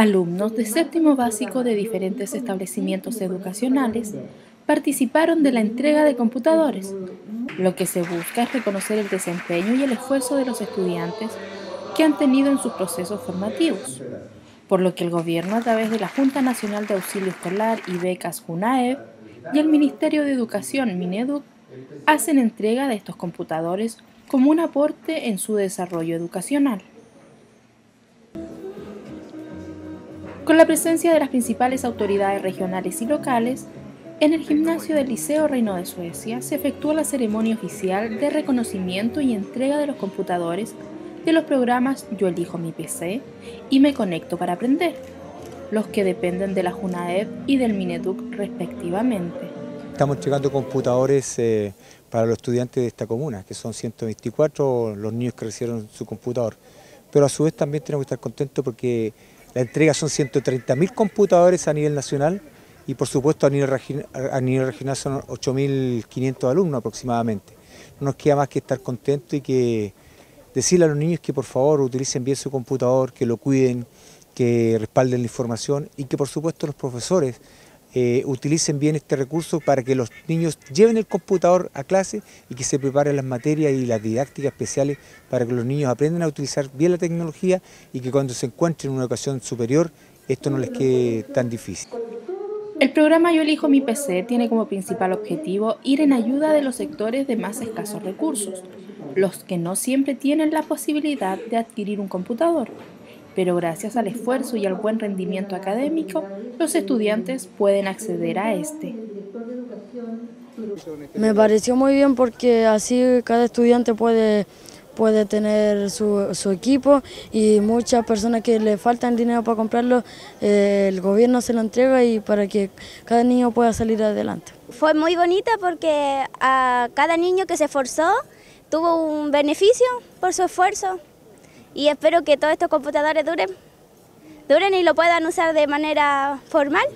Alumnos de séptimo básico de diferentes establecimientos educacionales participaron de la entrega de computadores. Lo que se busca es reconocer el desempeño y el esfuerzo de los estudiantes que han tenido en sus procesos formativos, por lo que el gobierno a través de la Junta Nacional de Auxilio Escolar y Becas JUNAEB y el Ministerio de Educación MINEDUC hacen entrega de estos computadores como un aporte en su desarrollo educacional. Con la presencia de las principales autoridades regionales y locales, en el gimnasio del Liceo Reino de Suecia se efectuó la ceremonia oficial de reconocimiento y entrega de los computadores de los programas Yo elijo mi PC y Me conecto para aprender, los que dependen de la JUNAEP y del Mineduc respectivamente. Estamos entregando computadores eh, para los estudiantes de esta comuna, que son 124 los niños que recibieron su computador. Pero a su vez también tenemos que estar contentos porque la entrega son 130.000 computadores a nivel nacional y por supuesto a nivel, regional son 8.500 alumnos aproximadamente. No nos queda más que estar contentos y que decirle a los niños que por favor utilicen bien su computador, que lo cuiden, que respalden la información y que por supuesto los profesores eh, utilicen bien este recurso para que los niños lleven el computador a clase y que se preparen las materias y las didácticas especiales para que los niños aprendan a utilizar bien la tecnología y que cuando se encuentren en una educación superior esto no les quede tan difícil. El programa Yo elijo mi PC tiene como principal objetivo ir en ayuda de los sectores de más escasos recursos, los que no siempre tienen la posibilidad de adquirir un computador pero gracias al esfuerzo y al buen rendimiento académico, los estudiantes pueden acceder a este. Me pareció muy bien porque así cada estudiante puede, puede tener su, su equipo y muchas personas que le faltan dinero para comprarlo, eh, el gobierno se lo entrega y para que cada niño pueda salir adelante. Fue muy bonita porque a cada niño que se esforzó tuvo un beneficio por su esfuerzo y espero que todos estos computadores duren, duren y lo puedan usar de manera formal.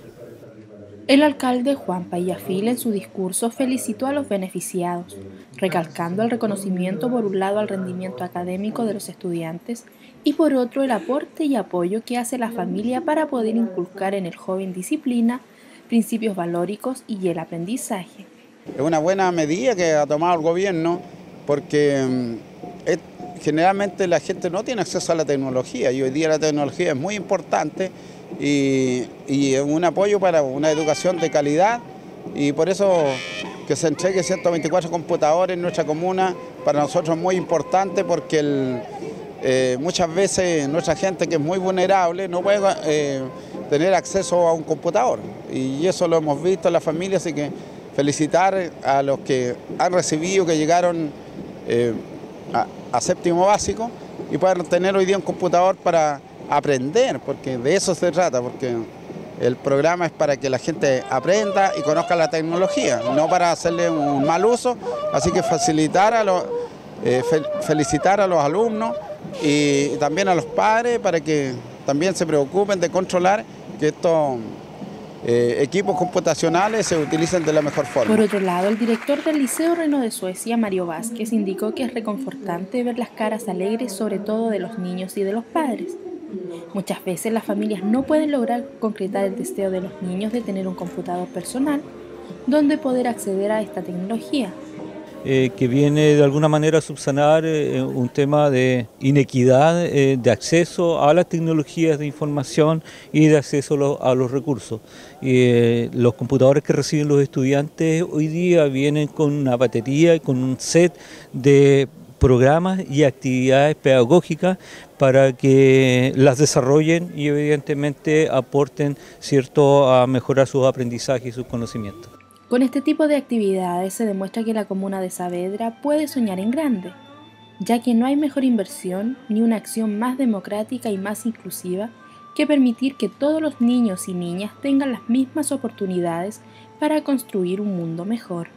El alcalde Juan Payafil en su discurso felicitó a los beneficiados, recalcando el reconocimiento por un lado al rendimiento académico de los estudiantes y por otro el aporte y apoyo que hace la familia para poder inculcar en el joven disciplina, principios valóricos y el aprendizaje. Es una buena medida que ha tomado el gobierno porque mm, generalmente la gente no tiene acceso a la tecnología y hoy día la tecnología es muy importante y, es un apoyo para una educación de calidad y por eso que se entregue 124 computadores en nuestra comuna para nosotros es muy importante porque eh, muchas veces nuestra gente que es muy vulnerable no puede eh, tener acceso a un computador y eso lo hemos visto en la familia, así que felicitar a los que han recibido, que llegaron eh, a, séptimo básico y poder tener hoy día un computador para aprender, porque de eso se trata, porque el programa es para que la gente aprenda y conozca la tecnología, no para hacerle un mal uso, así que facilitar a los, eh, felicitar a los alumnos y también a los padres para que también se preocupen de controlar que esto eh, equipos computacionales se utilicen de la mejor forma. Por otro lado, el director del Liceo Reino de Suecia, Mario Vázquez, indicó que es reconfortante ver las caras alegres, sobre todo de los niños y de los padres. Muchas veces las familias no pueden lograr concretar el deseo de los niños de tener un computador personal donde poder acceder a esta tecnología. Eh, que viene de alguna manera a subsanar eh, un tema de inequidad eh, de acceso a las tecnologías de información y de acceso a los, recursos. los computadores que reciben los estudiantes hoy día vienen con una batería y con un set de programas y actividades pedagógicas para que las desarrollen y evidentemente aporten cierto a mejorar sus aprendizajes y sus conocimientos. Con este tipo de actividades se demuestra que la comuna de Saavedra puede soñar en grande, ya que no hay mejor inversión ni una acción más democrática y más inclusiva que permitir que todos los niños y niñas tengan las mismas oportunidades para construir un mundo mejor.